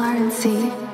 Clarence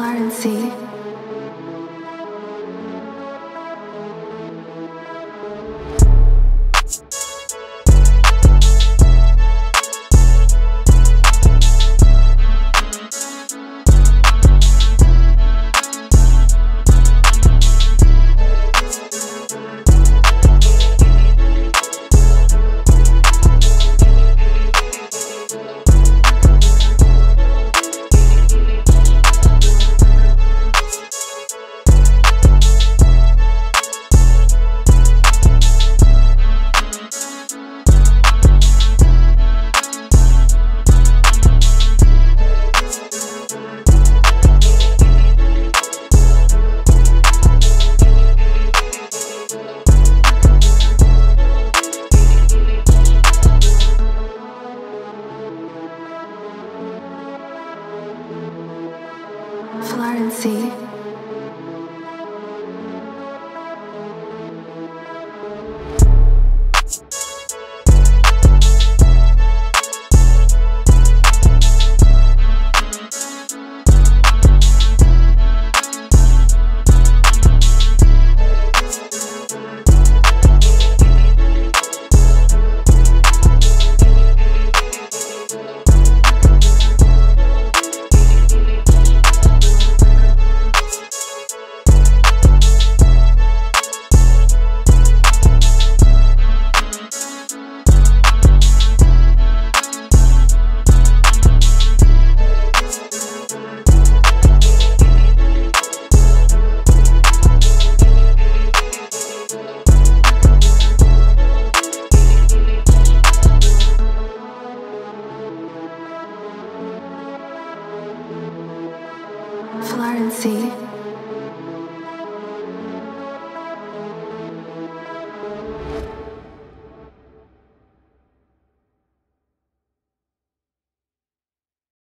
Clarence C. Florency. heart and see.